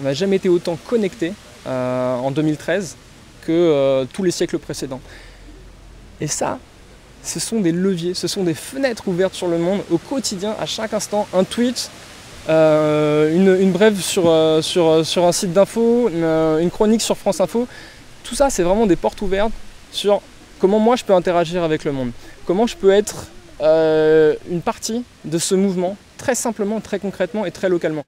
On n'a jamais été autant connecté en 2013 que tous les siècles précédents. Et ça, ce sont des leviers, ce sont des fenêtres ouvertes sur le monde au quotidien, à chaque instant. Un tweet, une, une, brève sur, sur, un site d'info, une, chronique sur France Info. Tout ça, c'est vraiment des portes ouvertes sur comment moi je peux interagir avec le monde, comment je peux être euh, une partie de ce mouvement très simplement, très concrètement et très localement.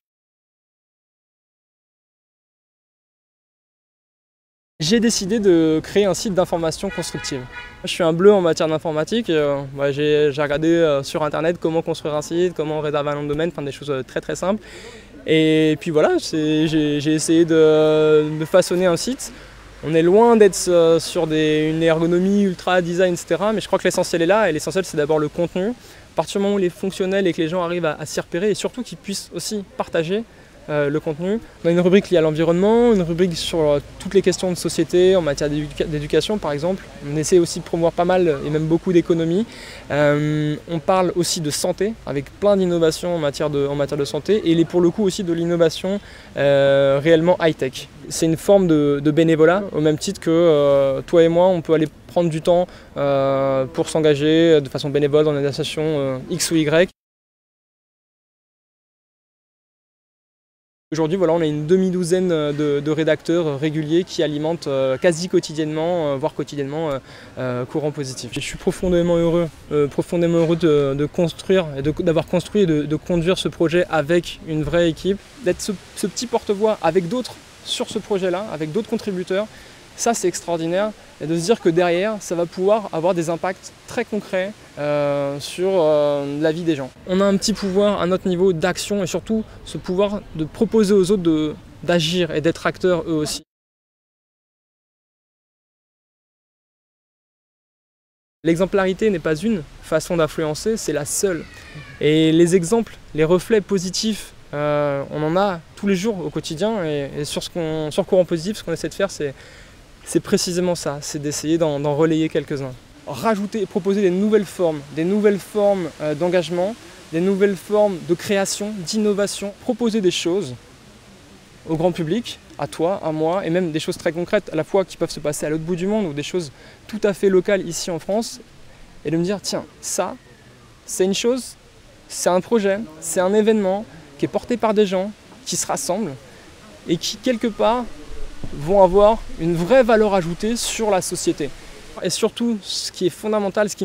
J'ai décidé de créer un site d'information constructive. Je suis un bleu en matière d'informatique. Euh, j'ai regardé euh, sur internet comment construire un site, comment réserver un nom de domaine, des choses très très simples. Et puis voilà, j'ai essayé de, façonner un site on est loin d'être euh, sur une ergonomie ultra design, etc. Mais je crois que l'essentiel est là, et l'essentiel c'est d'abord le contenu. À partir du moment où il est fonctionnel et que les gens arrivent à s'y repérer, et surtout qu'ils puissent aussi partager, euh, le contenu. On a une rubrique liée à l'environnement, une rubrique sur euh, toutes les questions de société en matière d'éducation par exemple. On essaie aussi de promouvoir pas mal et même beaucoup d'économie. Euh, on parle aussi de santé avec plein d'innovations en, matière de, en matière de santé et pour le coup aussi de l'innovation réellement high-tech. C'est une forme de, de, bénévolat au même titre que toi et moi on peut aller prendre du temps pour s'engager de façon bénévole dans une association X ou Y. Aujourd'hui, voilà, on a une demi-douzaine euh, de, rédacteurs réguliers qui alimentent euh, quasi quotidiennement, euh, voire quotidiennement, courant positif. Je suis profondément heureux, profondément heureux de, construire et d'avoir construit et de, conduire ce projet avec une vraie équipe, d'être ce petit porte-voix avec d'autres sur ce projet-là, avec d'autres contributeurs ça, c'est extraordinaire. Et de se dire que derrière, ça va pouvoir avoir des impacts très concrets euh, sur euh, la vie des gens. On a un petit pouvoir à notre niveau d'action et surtout ce pouvoir de proposer aux autres d'agir et d'être acteurs eux aussi. L'exemplarité n'est pas une façon d'influencer, c'est la seule. Et les exemples, les reflets positifs, euh, on en a tous les jours au quotidien. Et, sur, ce sur Courant Positif, ce qu'on essaie de faire, c'est c'est précisément ça, c'est d'essayer d'en relayer quelques-uns. Rajouter proposer des nouvelles formes, des nouvelles formes euh, d'engagement, des nouvelles formes de création, d'innovation, proposer des choses au grand public, à toi, à moi, et même des choses très concrètes, à la fois qui peuvent se passer à l'autre bout du monde ou des choses tout à fait locales ici en France, et de me dire, tiens, ça, c'est une chose, c'est un projet, c'est un événement qui est porté par des gens qui se rassemblent et qui, quelque part, vont avoir une vraie valeur ajoutée sur la société. Et surtout, ce qui est fondamental, ce qui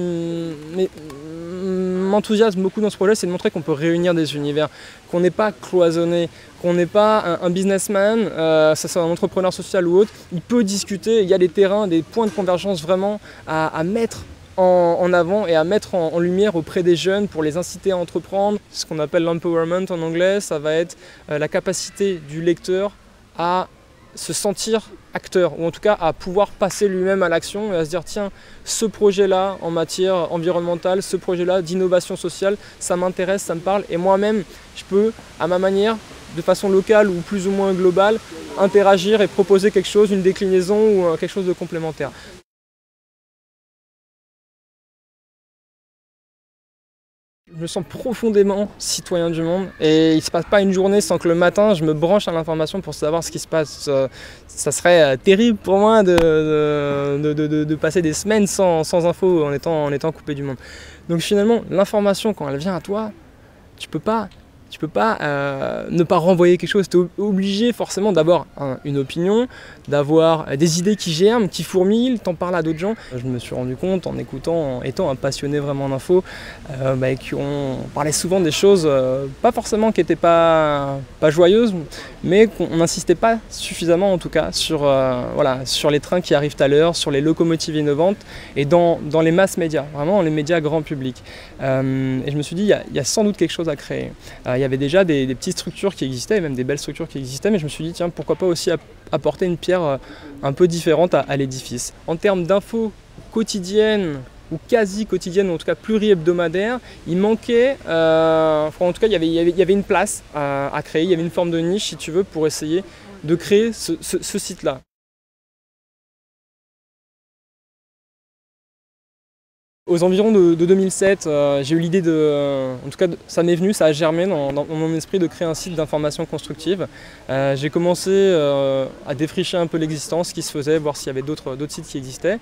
m'enthousiasme beaucoup dans ce projet, c'est de montrer qu'on peut réunir des univers, qu'on n'est pas cloisonné, qu'on n'est pas un, businessman, euh, ça soit un entrepreneur social ou autre, il peut discuter, il y a des terrains, des points de convergence vraiment à, mettre en, avant et à mettre en, lumière auprès des jeunes pour les inciter à entreprendre. Ce qu'on appelle l'empowerment en anglais, ça va être euh, la capacité du lecteur à se sentir acteur, ou en tout cas à pouvoir passer lui-même à l'action et à se dire tiens, ce projet-là en matière environnementale, ce projet-là d'innovation sociale, ça m'intéresse, ça me parle, et moi-même, je peux, à ma manière, de façon locale ou plus ou moins globale, interagir et proposer quelque chose, une déclinaison ou euh, quelque chose de complémentaire. Je me sens profondément citoyen du monde et il ne se passe pas une journée sans que le matin je me branche à l'information pour savoir ce qui se passe. Euh, ça serait euh, terrible pour moi de, de, passer des semaines sans, sans infos en étant, en étant coupé du monde. Donc finalement, l'information quand elle vient à toi, tu peux pas tu peux pas euh, ne pas renvoyer quelque chose. Tu es obligé forcément d'avoir une opinion, d'avoir des idées qui germent, qui fourmillent, t'en parles à d'autres gens. Je me suis rendu compte en écoutant, en étant un passionné vraiment d'info, euh, bah, qu'on parlait souvent des choses, euh, pas forcément qui n'étaient pas, pas joyeuses, mais qu'on n'insistait pas suffisamment en tout cas sur, voilà, sur les trains qui arrivent à l'heure, sur les locomotives innovantes et dans, dans les masses médias, vraiment les médias grand public. et je me suis dit, il y, a sans doute quelque chose à créer y avait déjà des, petites structures qui existaient, même des belles structures qui existaient, mais je me suis dit, tiens, pourquoi pas aussi apporter une pierre euh, un peu différente à, l'édifice. En termes d'infos quotidiennes, ou quasi quotidiennes, ou en tout cas pluri-hebdomadaires, il manquait, euh, en tout cas, il y avait, il y avait, une place à, créer, il y avait une forme de niche, si tu veux, pour essayer de créer ce site-là. Aux environs de, 2007, euh, j'ai eu l'idée de, en tout cas ça m'est venu, ça a germé dans, mon esprit de créer un site d'information constructive. Euh, j'ai commencé euh, à défricher un peu l'existence, ce qui se faisait, voir s'il y avait d'autres sites qui existaient.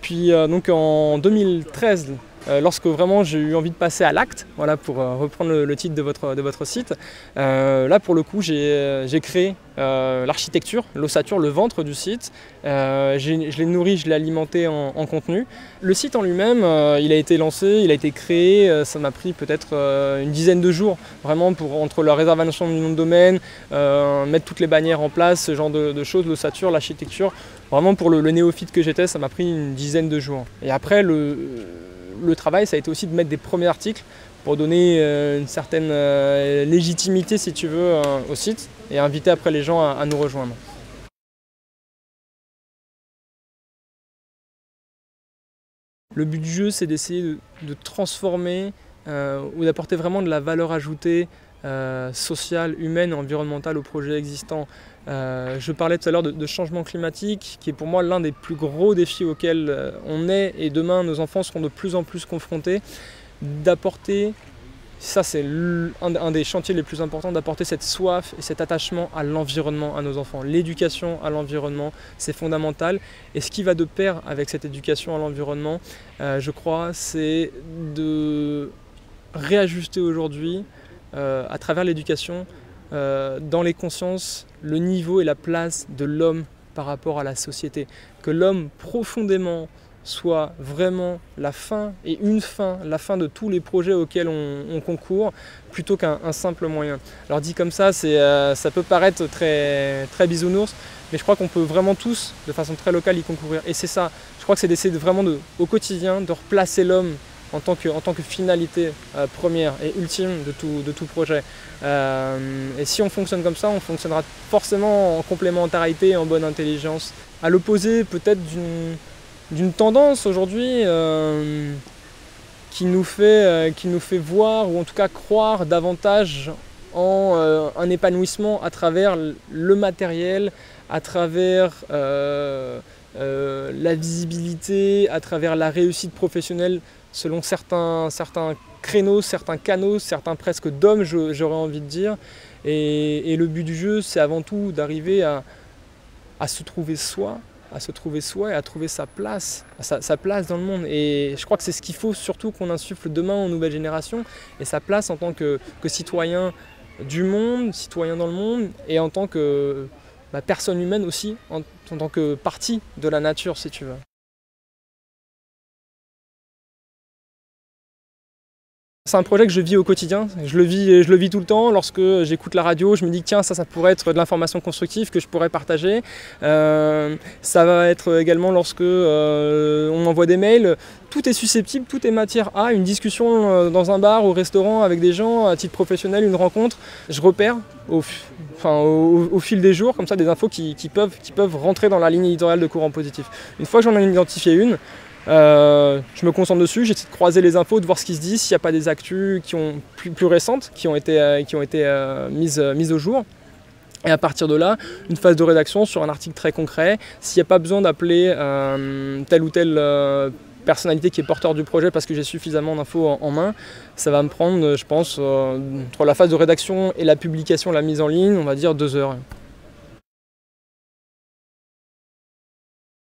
Puis donc en 2013, euh, lorsque vraiment j'ai eu envie de passer à l'acte, voilà, pour euh, reprendre le, titre de votre, de votre site, euh, là pour le coup j'ai créé l'architecture, l'ossature, le ventre du site. je l'ai nourri, je l'ai alimenté en, contenu. Le site en lui-même, il a été lancé, il a été créé, ça m'a pris peut-être une dizaine de jours, vraiment pour entre la réservation du nom de domaine, mettre toutes les bannières en place, ce genre de, choses, l'ossature, l'architecture. Vraiment pour le, le néophyte que j'étais, ça m'a pris une dizaine de jours. Et après, le, le travail, ça a été aussi de mettre des premiers articles pour donner euh, une certaine euh, légitimité, si tu veux, euh, au site et inviter après les gens à, nous rejoindre. Le but du jeu, c'est d'essayer de, transformer ou d'apporter vraiment de la valeur ajoutée sociale, humaine environnementale au projet existant. je parlais tout à l'heure de, changement climatique, qui est pour moi l'un des plus gros défis auxquels on est et demain nos enfants seront de plus en plus confrontés, d'apporter, ça c'est un, des chantiers les plus importants, d'apporter cette soif et cet attachement à l'environnement à nos enfants. L'éducation à l'environnement, c'est fondamental. Et ce qui va de pair avec cette éducation à l'environnement, je crois, c'est de réajuster aujourd'hui euh, à travers l'éducation, euh, dans les consciences, le niveau et la place de l'homme par rapport à la société. Que l'homme profondément soit vraiment la fin et une fin, la fin de tous les projets auxquels on, concourt, plutôt qu'un simple moyen. Alors dit comme ça, euh, ça peut paraître très, très bisounours, mais je crois qu'on peut vraiment tous, de façon très locale, y concourir. Et c'est ça, je crois que c'est d'essayer vraiment au quotidien de replacer l'homme en tant que, en tant que finalité euh, première et ultime de tout, de tout projet. Euh, et si on fonctionne comme ça, on fonctionnera forcément en complémentarité et en bonne intelligence. À l'opposé peut-être d'une tendance aujourd'hui euh, qui, nous fait, qui nous fait voir ou en tout cas croire davantage en un épanouissement à travers le matériel, à travers la visibilité, à travers la réussite professionnelle selon certains, certains créneaux, certains canaux, certains presque d'hommes, j'aurais envie de dire. Et, le but du jeu, c'est avant tout d'arriver à, se trouver soi, à se trouver soi et à trouver sa place, sa, place dans le monde. Et je crois que c'est ce qu'il faut surtout qu'on insuffle demain aux nouvelles générations, et sa place en tant que, citoyen du monde, citoyen dans le monde, et en tant que bah, personne humaine aussi, en tant que partie de la nature, si tu veux. C'est un projet que je vis au quotidien, je le vis, je le vis tout le temps. Lorsque j'écoute la radio, je me dis tiens, ça, ça pourrait être de l'information constructive que je pourrais partager. Euh, ça va être également lorsque euh, on envoie des mails. Tout est susceptible, tout est matière à une discussion euh, dans un bar, au restaurant, avec des gens, à titre professionnel, une rencontre. Je repère au, fil des jours, comme ça, des infos qui peuvent rentrer dans la ligne éditoriale de courant positif. Une fois que j'en ai identifié une, euh, je me concentre dessus, j'essaie de croiser les infos, de voir ce qui se dit, s'il n'y a pas des actus qui plus, récentes, qui ont été, euh, euh, mises, mises au jour. Et à partir de là, une phase de rédaction sur un article très concret. S'il n'y a pas besoin d'appeler telle ou telle personnalité qui est porteur du projet parce que j'ai suffisamment d'infos en, main, ça va me prendre, je pense, entre la phase de rédaction et la publication, la mise en ligne, on va dire deux heures.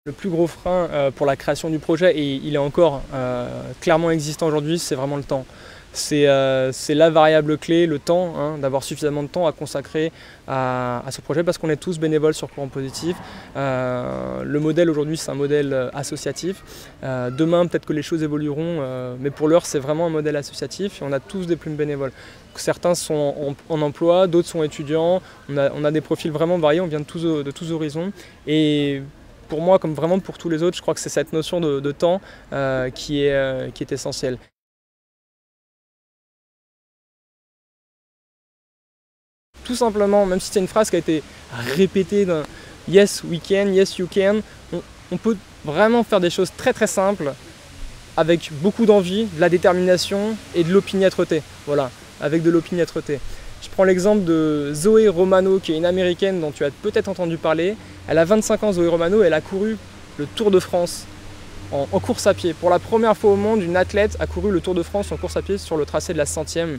Le plus gros frein euh, pour la création du projet, et il est encore euh, clairement existant aujourd'hui, c'est vraiment le temps. C'est euh, la variable clé, le temps, hein, d'avoir suffisamment de temps à consacrer à, ce projet parce qu'on est tous bénévoles sur Courant Positif. le modèle aujourd'hui, c'est un modèle associatif. demain, peut-être que les choses évolueront, mais pour l'heure, c'est vraiment un modèle associatif et on a tous des plumes bénévoles. Certains sont en, emploi, d'autres sont étudiants. On a, des profils vraiment variés, on vient de tous, de tous horizons. Et pour moi, comme vraiment pour tous les autres, je crois que c'est cette notion de, temps euh, qui, est, euh, qui est essentielle. Tout simplement, même si c'est une phrase qui a été répétée dans Yes, we can, yes, you can, on, peut vraiment faire des choses très très simples avec beaucoup d'envie, de la détermination et de l'opiniâtreté. Voilà, avec de l'opiniâtreté. Je prends l'exemple de Zoé Romano, qui est une américaine dont tu as peut-être entendu parler. Elle a 25 ans, Zoé Romano, elle a couru le Tour de France en, course à pied. Pour la première fois au monde, une athlète a couru le Tour de France en course à pied sur le tracé de la centième.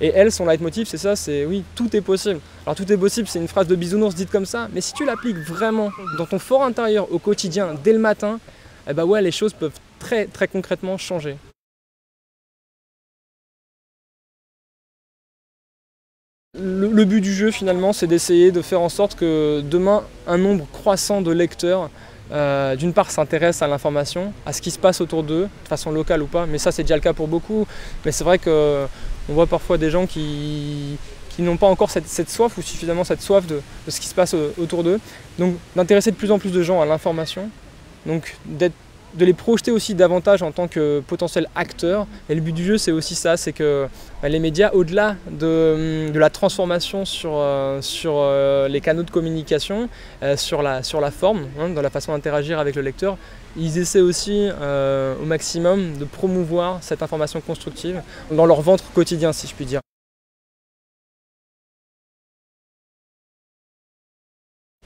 Et elle, son leitmotiv, c'est ça, c'est oui, tout est possible. Alors tout est possible, c'est une phrase de bisounours dite comme ça, mais si tu l'appliques vraiment dans ton fort intérieur au quotidien, dès le matin, eh ben ouais, les choses peuvent très très concrètement changer. Le, but du jeu finalement c'est d'essayer de faire en sorte que demain un nombre croissant de lecteurs euh, d'une part s'intéressent à l'information, à ce qui se passe autour d'eux, de façon locale ou pas, mais ça c'est déjà le cas pour beaucoup, mais c'est vrai qu'on voit parfois des gens qui, n'ont pas encore cette, soif ou suffisamment cette soif de, de ce qui se passe autour d'eux. Donc d'intéresser de plus en plus de gens à l'information, donc d'être de les projeter aussi davantage en tant que potentiels acteurs. Et le but du jeu, c'est aussi ça, c'est que bah, les médias, au-delà de, la transformation sur, euh, euh, les canaux de communication, euh, sur, la, sur la forme, hein, dans la façon d'interagir avec le lecteur, ils essaient aussi au maximum de promouvoir cette information constructive dans leur ventre quotidien, si je puis dire.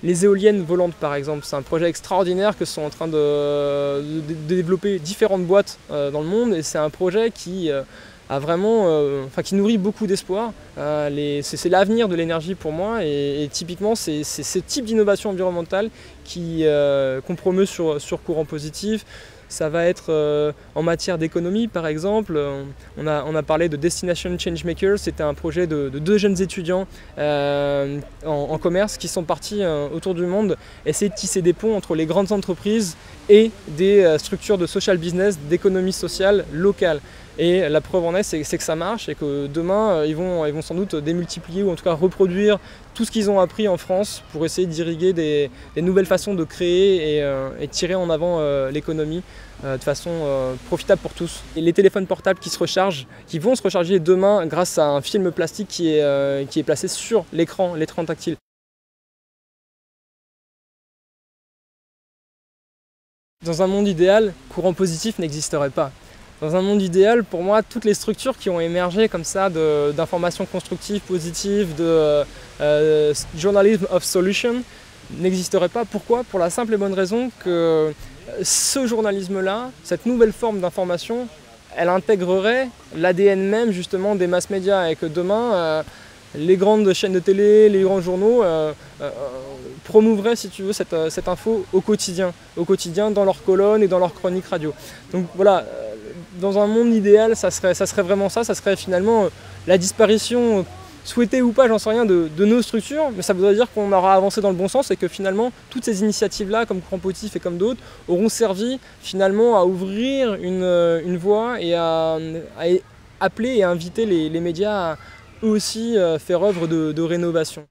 Les éoliennes volantes par exemple, c'est un projet extraordinaire que sont en train de, développer différentes boîtes euh, dans le monde et c'est un projet qui euh, euh, qui nourrit beaucoup d'espoir. c'est l'avenir de l'énergie pour moi et, typiquement c'est ce type d'innovation environnementale qu'on promeut sur courant positif, ça va être euh, en matière d'économie, par exemple. On a, parlé de Destination Changemakers. C'était un projet de, deux jeunes étudiants euh, en, commerce qui sont partis euh, autour du monde essayer de tisser des ponts entre les grandes entreprises et des structures de social business, d'économie sociale locale. Et la preuve en est, c'est que ça marche et que demain, euh, ils vont, ils vont sans doute démultiplier ou en tout cas reproduire tout ce qu'ils ont appris en France pour essayer d'irriguer des, nouvelles façons de créer et, euh, tirer en avant euh, l'économie de façon profitable pour tous. Et les téléphones portables qui se rechargent, qui vont se recharger demain grâce à un film plastique qui est, qui est placé sur l'écran, l'écran tactile. Dans un monde idéal, courant positif n'existerait pas. Dans un monde idéal, pour moi, toutes les structures qui ont émergé comme ça d'informations constructives, positives, de euh, journalism of solution n'existeraient pas. Pourquoi? Pour la simple et bonne raison que euh, ce journalisme-là, cette nouvelle forme d'information, elle intégrerait l'ADN même justement des mass médias et que demain, euh, les grandes chaînes de télé, les grands journaux euh, euh, promouvraient, si tu veux, cette, cette, info au quotidien, au quotidien dans leurs colonnes et dans leurs chroniques radio. Donc voilà, dans un monde idéal, ça serait, vraiment ça, ça serait finalement euh, la disparition, souhaitée ou pas, j'en sais rien, de, nos structures, mais ça voudrait dire qu'on aura avancé dans le bon sens et que finalement, toutes ces initiatives-là, comme Crampotif et comme d'autres, auront servi finalement à ouvrir une, une voie et à, appeler et inviter les, médias à eux aussi euh, faire œuvre de rénovation.